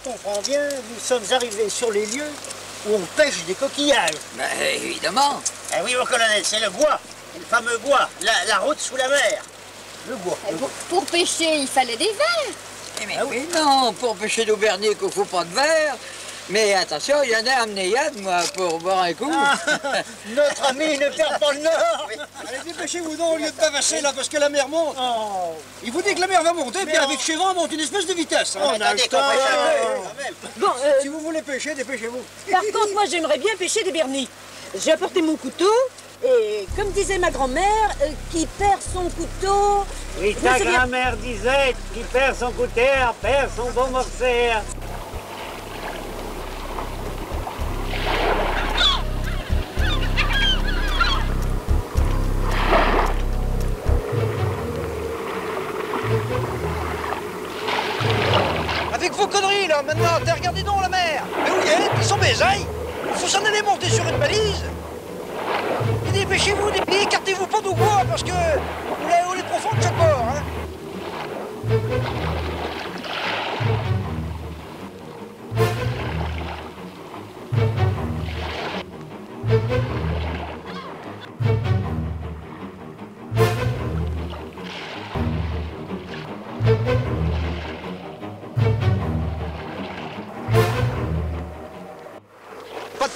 comprends bien, nous sommes arrivés sur les lieux où on pêche des coquillages. Ben, évidemment. Ah oui, mon colonel, c'est le bois, le fameux bois, la, la route sous la mer. Le bois. le Pour, bois. pour pêcher, il fallait des verres. Eh, Mais oui, non, pour pêcher d'Aubernier qu'il ne faut pas de verre. Mais attention, il y en a amené Yann, moi, pour boire un coup. Ah, notre ami ne perd pas le nord. Allez, dépêchez-vous donc au lieu de bavasser là, parce que la mer monte. Oh, Il vous dit que la mer va monter, puis Mais avec Chéran, monte une espèce de vitesse. hein. on a le temps. Bon, euh, Si vous voulez pêcher, dépêchez-vous. par contre, moi, j'aimerais bien pêcher des bernis. J'ai apporté mon couteau, et comme disait ma grand-mère, euh, qui perd son couteau... Oui, ta grand-mère disait qui perd son couteau perd son bon morceau. Maintenant, t'as regardé donc la mer. Mais où est Ils sont baisailles. Il faut s'en aller monter sur une balise. Et dépêchez-vous, dépêchez, écartez-vous pas du bois, parce que on est, on est profond de chaque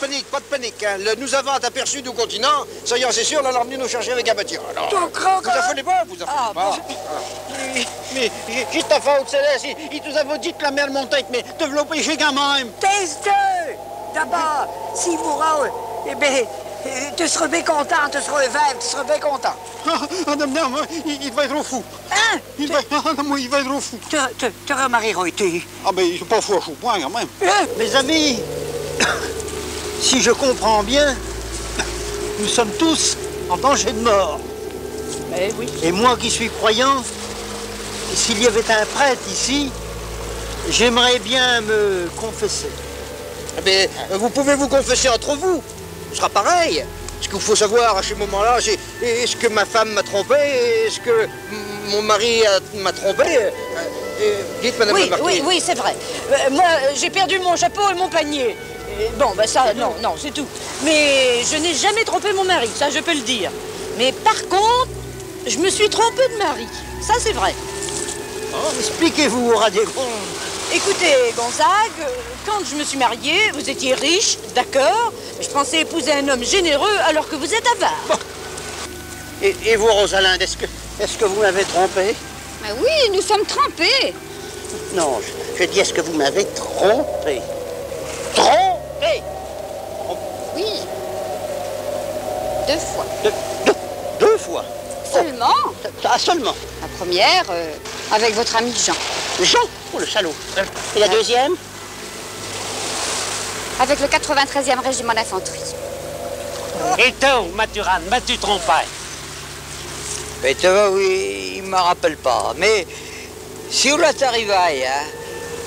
panique, pas de panique. hein. Le nous avons aperçu du continent. Ça y est, c'est sûr, là, venu nous chercher avec un bâtiment. Alors, vous affolez pas, vous affolez pas. Mais, juste à faute, Céleste, il, il nous avait dit que la mer montait, mais développer chez quand même. Teste D'abord, si vous rôle, eh bien, tu seras bien content, tu seras vert, tu seras bien content. Ah, non, non, moi, il, il va être au fou. Hein? Il va, ah, non, il va être au fou. Tu tu- tu remarieras été. Ah, ben, il est pas fou à chaud point, quand même. Hein? Mes amis, si je comprends bien, nous sommes tous en danger de mort. Eh oui. Et moi qui suis croyant, s'il y avait un prêtre ici, j'aimerais bien me confesser. Mais euh, vous pouvez vous confesser entre vous. Ce sera pareil. Ce qu'il faut savoir à ce moment-là, c'est est-ce que ma femme m'a trompé? Est-ce que mon mari m'a trompé? Euh, euh, Dites, madame Oui, la marquise. oui, oui, c'est vrai. Euh, moi, j'ai perdu mon chapeau et mon panier. Bon, ben ça, non, non, c'est tout. Mais je n'ai jamais trompé mon mari, ça je peux le dire. Mais par contre, je me suis trompée de mari. Ça, c'est vrai. Oh, expliquez-vous, Radégon. Écoutez, Gonzague, quand je me suis mariée, vous étiez riche, d'accord, mais je pensais épouser un homme généreux alors que vous êtes avare. Et, et vous, Rosalinde, est-ce que, est-ce que vous m'avez trompé? Mais oui, nous sommes trempés. Non, je, je dis est-ce que vous m'avez Trompé Oui. Deux fois. deux, deux, deux fois Seulement. Ah, seulement. La première, euh, avec votre ami Jean. Jean Oh, le salaud Et la deuxième Avec le 93e régiment d'infanterie. Et toi, Maturane, m'as-tu trompé Mais tu vois, oui, il me rappelle pas. Mais si vous l'êtes arrivé, hein,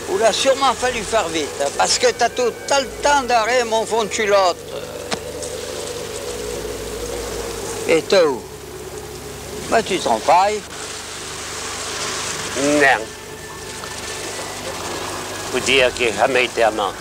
vous l'a sûrement fallu faire vite. hein, parce que t'as tout le temps d'arrêter mon fond de culotte. Et tout. Mais tu t'en failles Non. Vous dire que j'ai jamais été à main.